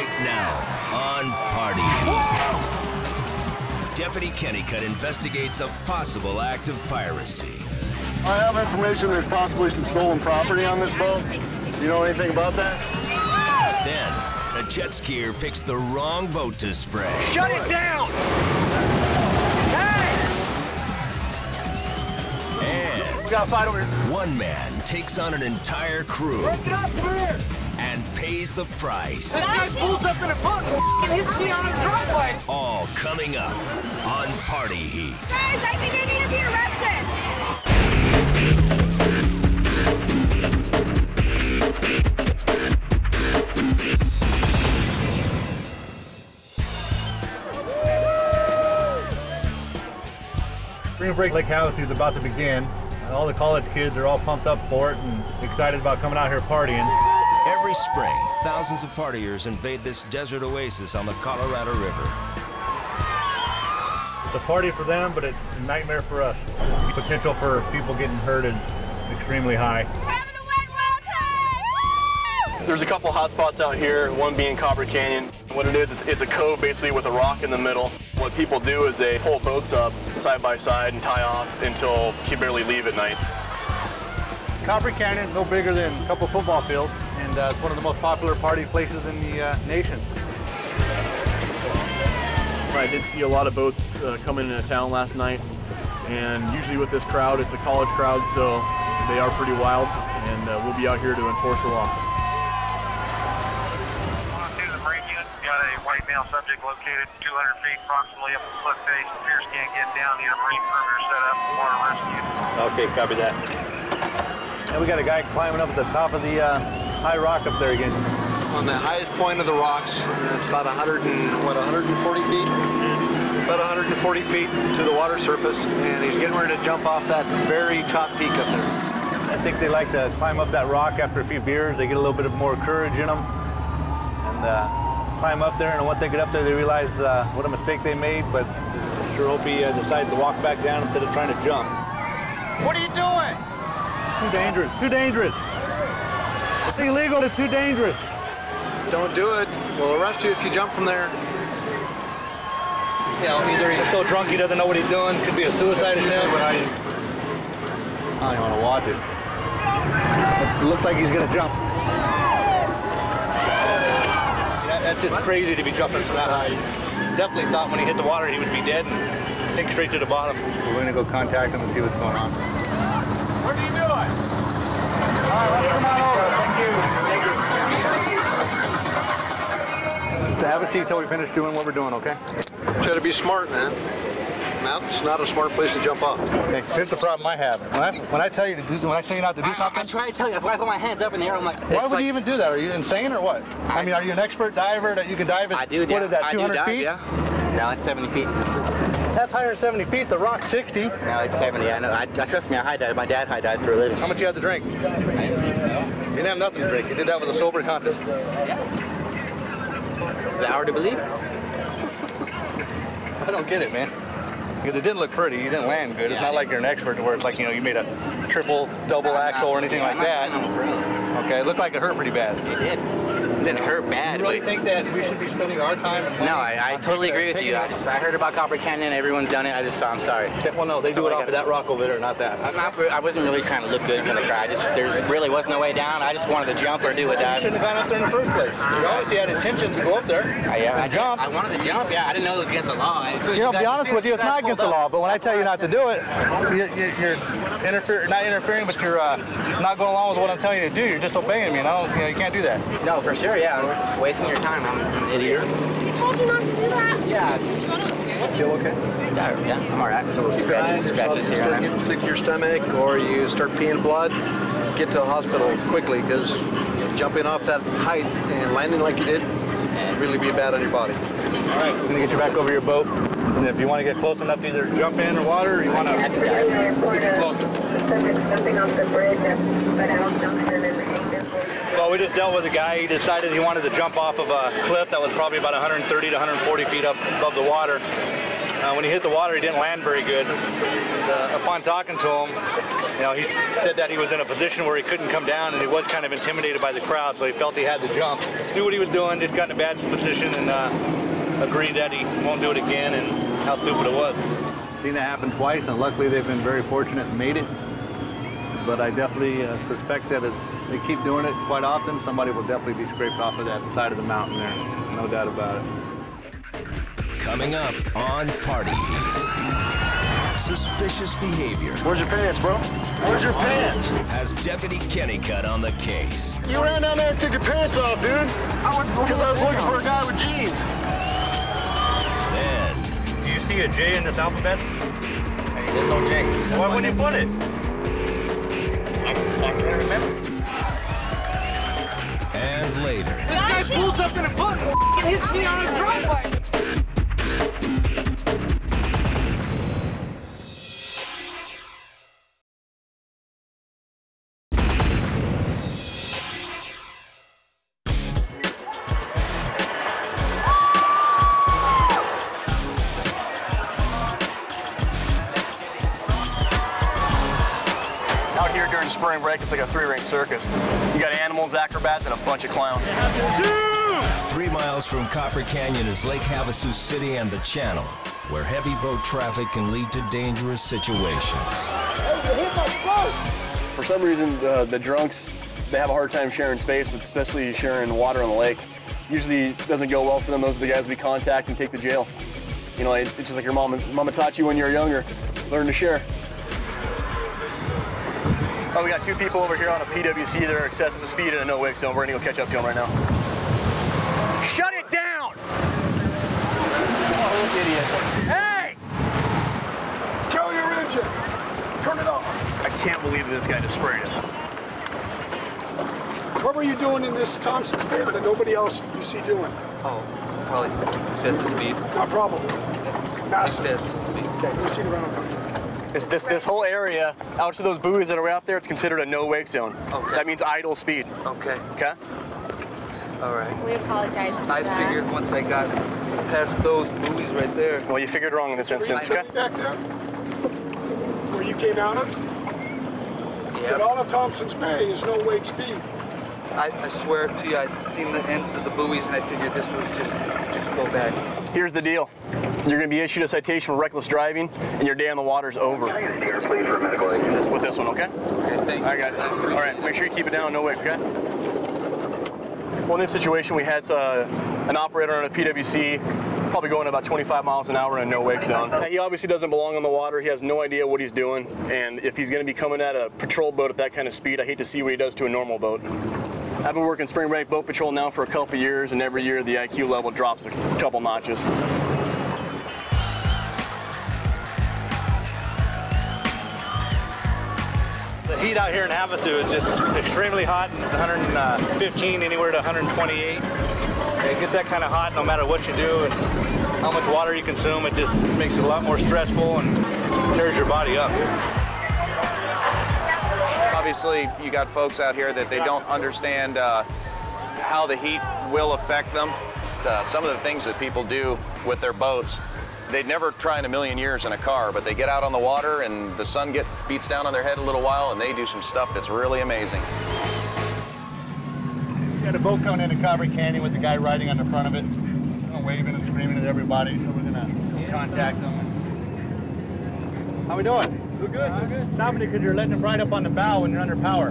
right now on Party Heat. Deputy Kennycut investigates a possible act of piracy. I have information there's possibly some stolen property on this boat. You know anything about that? Then, a jet skier picks the wrong boat to spray. Shut it down! And We got a fight over here. one man takes on an entire crew Get up, come here! And pays the price. This guy pulls up in a boat and hits me on a driveway. All coming up on Party Heat. Guys, I think I need to be arrested. Spring break Lake Havasu is about to begin. and All the college kids are all pumped up for it and excited about coming out here partying. Every spring, thousands of partiers invade this desert oasis on the Colorado River. It's a party for them, but it's a nightmare for us. The potential for people getting hurt is extremely high. Having a wild time. There's a couple hot spots out here, one being Copper Canyon. What it is, it's, it's a cove basically with a rock in the middle. What people do is they pull boats up side by side and tie off until you can barely leave at night. Copper Canyon, no bigger than a couple football fields, and uh, it's one of the most popular party places in the uh, nation. I did see a lot of boats uh, coming into town last night, and usually with this crowd, it's a college crowd, so they are pretty wild, and uh, we'll be out here to enforce the law. to the Marine unit. Got a white male subject located 200 feet approximately up the cliff face. Appears can't get down. Need a Marine perimeter set up for water rescue. Okay, copy that. And we got a guy climbing up at the top of the uh, high rock up there again. on the highest point of the rocks. and It's about 100 and what 140 feet, about 140 feet to the water surface, and he's getting ready to jump off that very top peak up there. I think they like to climb up that rock after a few beers. They get a little bit of more courage in them and uh, climb up there. And once they get up there, they realize uh, what a mistake they made. But sure hope he uh, decides to walk back down instead of trying to jump. What are you doing? Too dangerous. Too dangerous. It's illegal. It's too dangerous. Don't do it. We'll arrest you if you jump from there. You know, either he's still drunk he doesn't know what he's doing. Could be a suicide attempt. I don't even want to watch it. It looks like he's gonna jump. That- That's just crazy to be jumping from that high. Definitely thought when he hit the water he would be dead and sink straight to the bottom. We're gonna go contact him and see what's going on. What are you doing? All right, let's come on over. Thank you. Thank you. So have a seat till we finish doing what we're doing, okay? Try to be smart, man. That's not a smart place to jump off. Okay. Here's the problem I have. When I when I tell you to do when I tell you not to do I, something, I'm trying to tell you. That's why I put my hands up in the air. I'm like, why would like, you even do that? Are you insane or what? I, I- mean, are you an expert diver that you can dive at I do. what yeah. is that, I do 200 dive, feet? Yeah. No, it's 70 feet. That's 170 feet. The rock's 60. No, it's 70. I know. I, I trust me. I high dive. My dad high dives for a living. How much you had to drink? You I didn't think, no. didn't have nothing to drink. You did that with a sober contest. Yeah. Is that hard to believe? I don't get it, man. Because it didn't look pretty. You didn't land good. It's not like you're an expert to where it's like, you know, you made a triple, double I'm axle not- or anything yeah, like I'm that. saying I'm a pro. Okay, it looked like it hurt pretty bad. It did. It didn't hurt bad. You really but- think that we should be spending our time and no, I, I totally agree with you. I just I heard about Copper Canyon. Everyone's done it. I just saw I'm sorry. Well, no, they do it I off of that rock over there, not that. I'm not, I wasn't really trying to look good in front of the crowd. I just there really wasn't no way down. I just wanted to jump or do a You dive. shouldn't have gone up there in the first place. You obviously had intentions to go up there. I, yeah, I, jump. I wanted to jump. Yeah, I didn't know it was against the law. As soon as You know, guys- be honest with you, it's not against the law. But when I tell you not to do it, you, you, you're interfere, not interfering, but you're uh, not going along with what I'm telling you to do. You're disobeying me, and I don't, you know, you can't do that. No, for sure. Yeah, I'm wasting your time. I'm, I'm an idiot. We told you not to do that. Yeah. Feel okay? Yeah, yeah, I'm alright. Just a little scratches, scratches you here. start getting sick to your stomach or you start peeing blood, get to the hospital quickly because jumping off that height and landing like you did And really be bad on your body. All right, I'm gonna get you back over your boat, and if you want to get close enough to either jump in or water, or you want to I get can dive. closer. Well, we just dealt with a guy. He decided he wanted to jump off of a cliff that was probably about 130 to 140 feet up above the water. Uh, when he hit the water, he didn't land very good. Uh, upon talking to him, you know, he said that he was in a position where he couldn't come down, and he was kind of intimidated by the crowd, so he felt he had to jump. Knew what he was doing, just got in a bad position, and uh, agreed that he won't do it again, and how stupid it was. Seen that happen twice, and luckily they've been very fortunate and made it. But I definitely uh, suspect that if they keep doing it quite often, somebody will definitely be scraped off of that side of the mountain there. No doubt about it. Coming up on Party Heat. Suspicious behavior Where's your pants, bro? Where's your pants? has Deputy Kennycut on the case. You ran down there and took your pants off, dude. I was Because I was looking for a guy with jeans. Then, Do you see a J in this alphabet? Hey, there's no J. Why wouldn't you put it? I can't remember. and later, This guy pulls up in a boat and hits me on his driveway. It's like a three-ring circus. You got animals, acrobats, and a bunch of clowns. three miles from Copper Canyon is Lake Havasu City and the Channel, where heavy boat traffic can lead to dangerous situations. For some reason, uh, the drunks, they have a hard time sharing space, especially sharing water on the lake. Usually doesn't go well for them. Those are the guys we contact and take to jail. You know, it's just like your mama, mama taught you when you were younger. Learn to share. Oh, we got two people over here on a PWC that are excessive speed in a no-wake zone. We're gonna go catch up to them right now. Shut it down! Oh, idiot. Hey! Kill your engine. Turn it off. I can't believe this guy just sprayed us. What were you doing in this Thompson Bay that nobody else you see doing? Oh, probably excessive speed. Not probably. Massive. Excessive speed. Okay, let me see the round. This, this, this whole area, out to those buoys that are out there, it's considered a no-wake zone. Okay. That means idle speed, Okay, okay? all right. We apologize for I that. figured once I got past those buoys right there. Well, you figured wrong in this instance, okay? Back there? Where you came out of? Said Yeah, all of Thompson's Bay is no wake speed. I, I swear to you, I'd seen the ends of the buoys and I figured this was just just go back. Here's the deal. You're gonna be issued a citation for reckless driving, and your day on the water's over. This with this one, okay? Okay, thank you. All right, guys. All right, make sure you keep it down, no wake, okay? Well, in this situation, we had uh, an operator on a PWC, probably going about 25 miles an hour in a no wake zone. He obviously doesn't belong on the water. He has no idea what he's doing, and if he's going to be coming at a patrol boat at that kind of speed, I hate to see what he does to a normal boat. I've been working spring break boat patrol now for a couple years, and every year the IQ level drops a couple notches. The heat out here in Havasu is just extremely hot. It's 115 anywhere to 128. It gets that kind of hot no matter what you do and how much water you consume. It just makes it a lot more stressful and tears your body up. Obviously, you got folks out here that they don't understand uh, how the heat will affect them. Uh, some of the things that people do with their boats, they'd never try in a million years in a car, but they get out on the water and the sun get beats down on their head a little while, and they do some stuff that's really amazing. We got a boat coming into Copper Canyon with the guy riding on the front of it, waving and screaming at everybody. So we're gonna contact them. How we doing? We're good. We're good. Stopping it because you're letting them ride up on the bow when you're under power.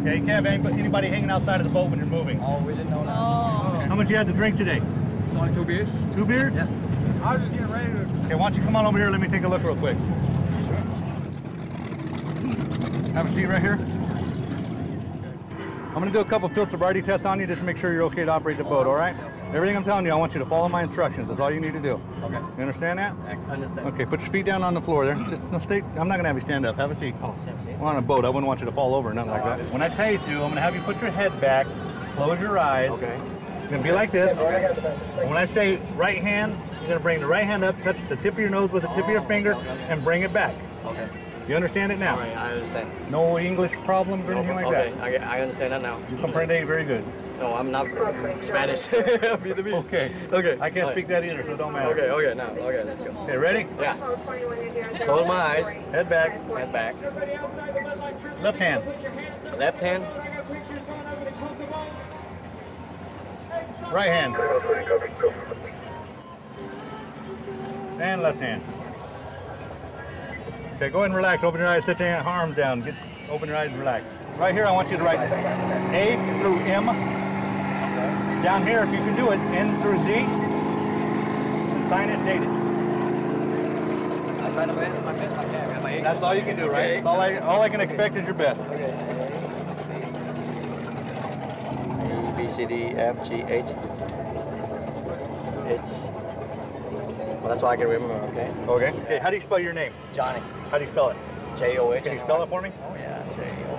Okay, you can't have anybody, anybody hanging outside of the boat when you're moving. Oh, we didn't know that. Oh. How much you had to drink today? It's only two beers. Two beers? Yes. I was just getting ready to. Okay, why don't you come on over here? Let me take a look real quick. Sure. Have a seat right here. I'm gonna do a couple field sobriety tests on you just to make sure you're okay to operate the boat, oh, all right? Everything I'm telling you, I want you to follow my instructions. That's all you need to do. Okay. You understand that? I understand. Okay, put your feet down on the floor there. Just no, stay. I'm not gonna have you stand up. Have a seat. Oh. We're on a boat. I wouldn't want you to fall over or nothing like that. When I tell you to, I'm gonna have you put your head back, close your eyes. Okay. It's gonna be like this. And when I say right hand, you're gonna bring the right hand up, touch the tip of your nose with the tip of your oh, finger, and bring it back. Okay. Do you understand it now? All right, I understand. No English problems or anything like okay, that. I, I understand that now. You comprende very good. No, I'm not Spanish. Vietnamese. Okay. Okay. I can't Alright. speak that either, so don't matter. Okay, okay, now, okay, let's go. Okay, ready? Yeah. Close my eyes. Head back. Head back. Left hand. Left hand. Right hand. And left hand. Okay, go ahead and relax. Open your eyes, set your arms down. Just open your eyes and relax. Right here, I want you to write A through M. Down here, if you can do it, N through Z. And sign it date it. Trying to best my best I can. My That's all you can do, right? That's all I, all I can expect is your best. Okay. A, B, C, D, F, G, H. H. Well, that's all I can remember, okay? Okay. Okay, how do you spell your name? Johnny. How do you spell it? J O H. Can you spell it for me? Oh, yeah. J O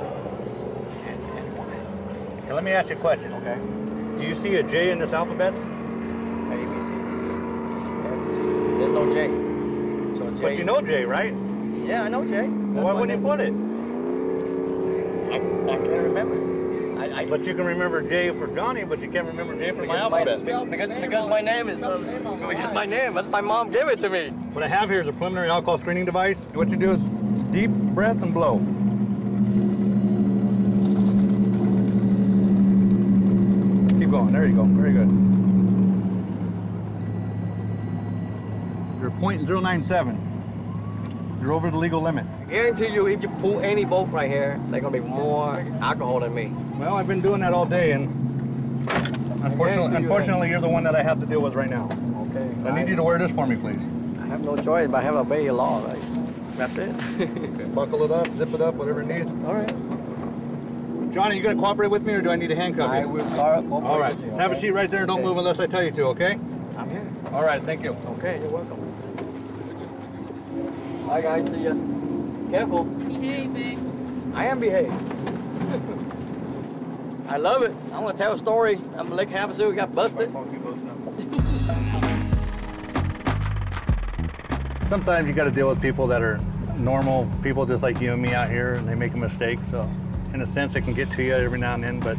N N Y. Okay, let me ask you a question. Okay. Do you see a J in this alphabet? A, B, C, D, E, F, G. There's no J. So J. But you know J, right? Yeah, I know J. Well, why wouldn't you put it? I, I can't remember. I, I, But you can remember J for Johnny, but you can't remember J for my because, my, alphabet. because, because my name is because my name. That's my mom gave it to me. What I have here is a preliminary alcohol screening device. What you do is deep breath and blow. Keep going. There you go. Very good. You're .097. You're over the legal limit. I guarantee you, if you pull any boat right here, there's gonna be more alcohol than me. Well, I've been doing that all day, and unfortunately, you unfortunately, you're the one that I have to deal with right now. Okay. I need you to wear this for me, please. I have no choice, but I have to obey your law. Right? That's it. Buckle it up, zip it up, whatever it needs. All right. Johnny, you gonna cooperate with me, or do I need to handcuff you? I will cooperate All right. with you, Just have a seat right there and don't Okay. move unless I tell you to, okay? I'm here. All right, thank you. Okay, you're welcome. Bye guys, see ya. Careful. Behaving. I am behaved. I love it. I want to tell a story. I'm Lake Havasu. We got busted. Sometimes you got to deal with people that are normal people just like you and me out here, and they make a mistake. So, in a sense, it can get to you every now and then. But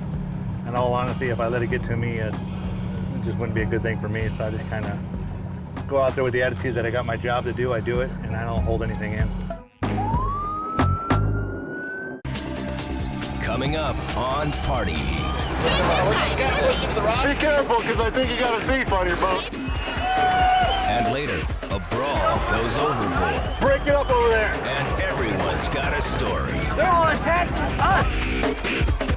in all honesty, if I let it get to me, it, it just wouldn't be a good thing for me. So I just kind of go out there with the attitude that I got my job to do. I do it, and I don't hold anything in. Coming up on Party Heat. Be careful, because I think you got a thief on your boat. And later, a brawl goes overboard. Break it up over there. And everyone's got a story. They're all attacking us.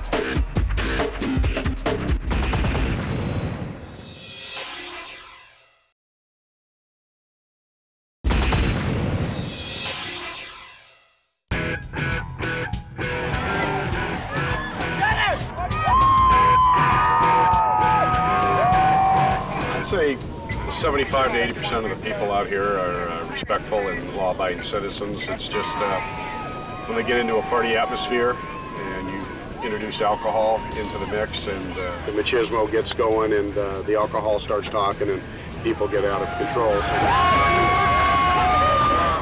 75 to 80 percent of the people out here are uh, respectful and law-abiding citizens. It's just uh, when they get into a party atmosphere and you introduce alcohol into the mix and uh, the machismo gets going and uh, the alcohol starts talking and people get out of control.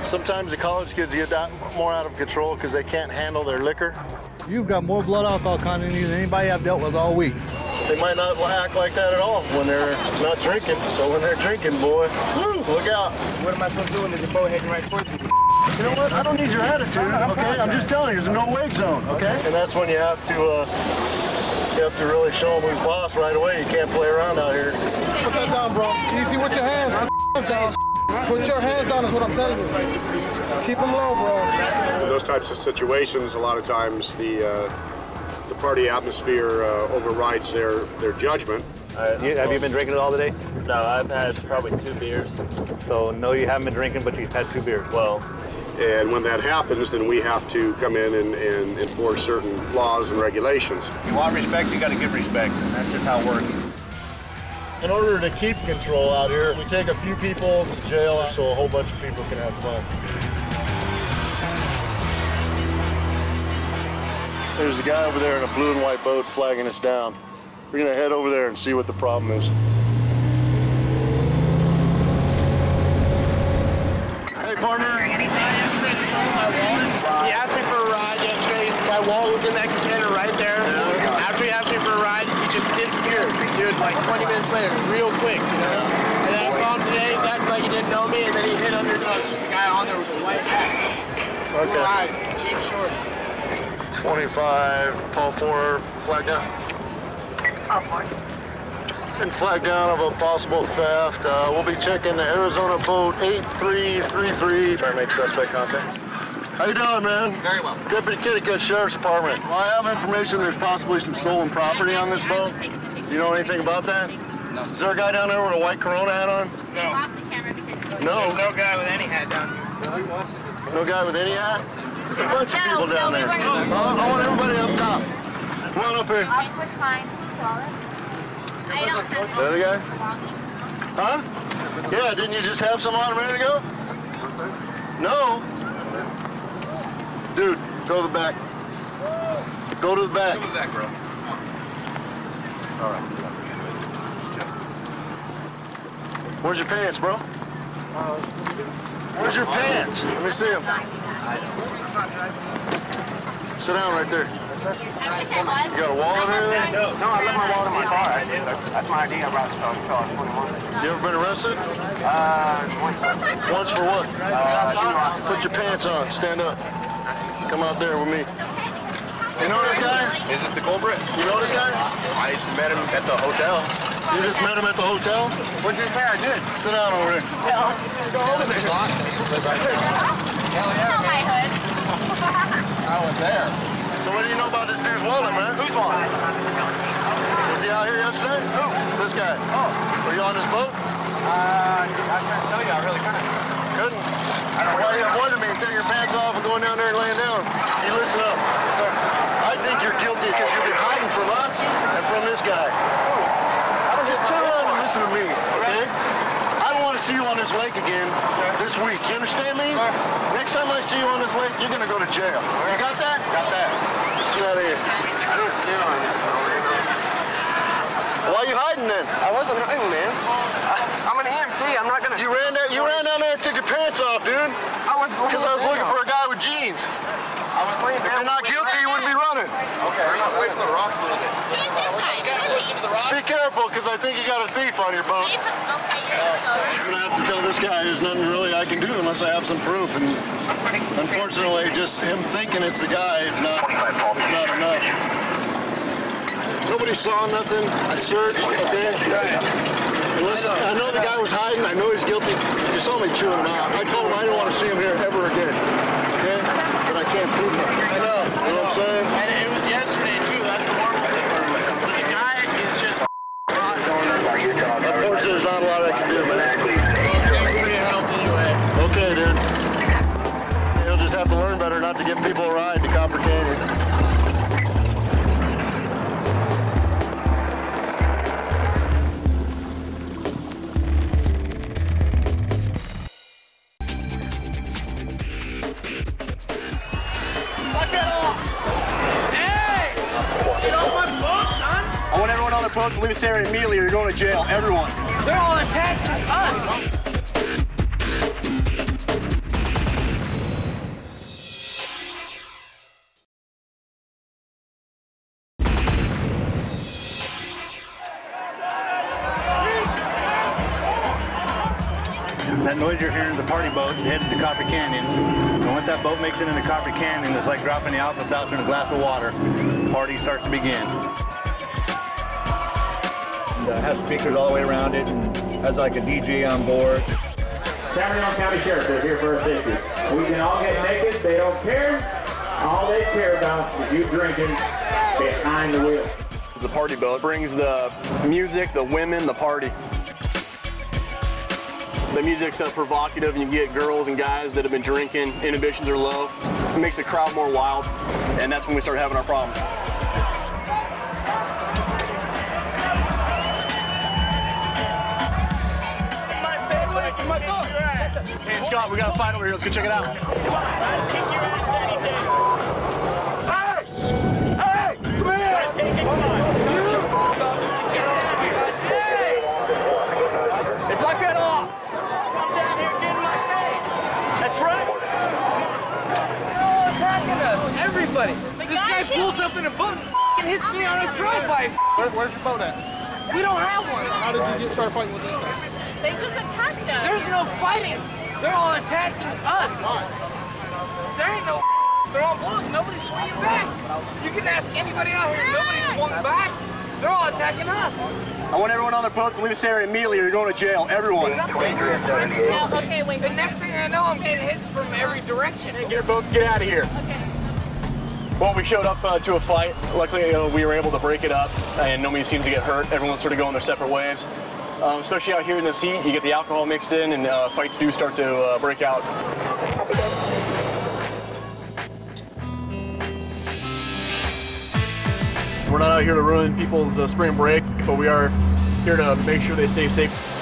Sometimes the college kids get out, more out of control because they can't handle their liquor. You've got more blood alcohol content in you than anybody I've dealt with all week. They might not act like that at all when they're not drinking. So when they're drinking, boy, woo, look out. What am I supposed to do when there's a boat heading right towards me? You know what? I don't need your attitude, okay? I'm just telling you, there's a no wake zone, okay? And that's when you have to, uh, you have to really show them who's boss right away. You can't play around out here. Put that down, bro. Easy with your hands. down. Put your hands down is what I'm telling you. Keep them low, bro. In those types of situations, a lot of times the uh, the party atmosphere uh, overrides their their judgment. have you been drinking it all today? No, I've had probably two beers. So no, you haven't been drinking, but you've had two beers. Well, And when that happens, then we have to come in and, and enforce certain laws and regulations. You want respect, you got to give respect. That's just how it works. In order to keep control out here, we take a few people to jail so a whole bunch of people can have fun. There's a guy over there in a blue and white boat flagging us down. We're gonna head over there and see what the problem is. Hey, partner. Yesterday stole my wallet. He asked me for a ride yesterday. My wallet was in that container right there. After he asked me for a ride, he just disappeared. Dude, like 20 minutes later, real quick, you know. And then I saw him today. He's acting like he didn't know me, and then he hit under. No, it's just a guy on there with a white hat, blue Okay. eyes, jean shorts. 25, Paul 4, flag down. And flag down of a possible theft. Uh, we'll be checking the Arizona boat 8333. Trying to make suspect contact. How you doing, man? Very well. Deputy Kitticut Sheriff's Department. Well, I have information there's possibly some stolen property on this boat. Do you know anything about that? No. Is there a guy down there with a white Corona hat on? No. No. There's no guy with any hat down here. No guy with any hat? There's a bunch of people down there. Uh, I want everybody up top. Come on up here. Officer Klein, wallet. I don't have The other guy? Huh? Yeah, didn't you just have some on a minute ago? No. Dude, go to the back. Go to the back. Go back, bro. All right. Where's your pants, bro? Where's your pants? Let me see them. Sit down right there. You got a wallet or anything? No, I left my wallet in my car. That's, that's my ID. I brought it, so so I was 21. You ever been arrested? Uh, once. Once for what? Uh, Put your pants on. Stand up. Come out there with me. You know this guy? Is this the culprit? You know this guy? I just met him at the hotel. You just met him at the hotel? What'd you say I did? Sit down over there. Go over there. Hell my hood. I was there. So what do you know about this dude's wallet, man? Whose wallet? Was he out here yesterday? Who? This guy. Oh. Were you on this boat? Uh, I was trying to tell you, I really couldn't. Couldn't. I don't know why you avoided me and taking your pants off and going down there and laying down. You listen up. Sir. I think you're guilty because you've been hiding from us and from this guy. Just turn around and listen to me, okay? To see you on this lake again this week. You understand me? Next time I see you on this lake, you're gonna go to jail. You got that? Got that. Get out of here. I don't steal on Why are you hiding then? I wasn't hiding, man. I, I'm an EMT. I'm not gonna. You ran there. You ran down there and took your pants off, dude. I was Because I was looking for a guy with jeans. I was If you're not guilty, you wouldn't be running. Okay, we're not away from the rocks a little bit. Who's this guy? Who's? Be careful, because I think you got a thief on your boat. Okay, you're I'm gonna have to tell this guy there's nothing really I can do unless I have some proof. And unfortunately, just him thinking it's the guy is not is not enough. Nobody saw nothing. I searched. Okay. And listen, I know the guy was hiding. I know he's guilty. You saw me chewing him out. I told him I didn't want to see him here ever again. Okay. But I it. I know. You know what I'm saying? And it was yesterday too. That's the horrible thing. The guy is just rotten. Unfortunately, there's not a lot I can do, man. Thank you for your help anyway. Okay, dude. You'll just have to learn better not to give people a ride want everyone on the to leave this area immediately or you're going to jail. Everyone. They're all attacking us. That noise you're hearing is the party boat headed to Copper Canyon. And once that boat makes it into Copper Canyon, it's like dropping the Alka Seltzer in a glass of water. The party starts to begin. And, has speakers all the way around it and has like a DJ on board. San Bernardino County Sheriff, they're here for our safety. We can all get naked, they don't care. All they care about is you drinking behind the wheel. It's the party boat brings the music, the women, the party. The music's so provocative, and you get girls and guys that have been drinking, inhibitions are low. It makes the crowd more wild, and that's when we start having our problems. Hey Scott, we got a fight over here. Let's go check it out. Hey, block that off! Come down here and get in my face! That's right! They're all attacking us. Everybody. this guy pulls up in a boat and hits me on a drove by. Where, where's your boat at? We don't have one. How did you get start fighting with these guys? They just attacked us. There's no fighting. They're all attacking us. There ain't no. They're all blowing. Nobody's swinging back. You can ask anybody out here. Nobody's swung back. They're all attacking us. I want everyone on their boats to leave this area immediately or you're going to jail. Everyone. No, okay, wait. The next thing I know, I'm getting hit from every direction. Get your boats, get out of here. Well, we showed up uh, to a fight. Luckily, you know, we were able to break it up, and nobody seems to get hurt. Everyone's sort of going their separate ways. Um, especially out here in this heat, you get the alcohol mixed in, and uh, fights do start to uh, break out. We're not out here to ruin people's uh, spring break, but we are here to make sure they stay safe.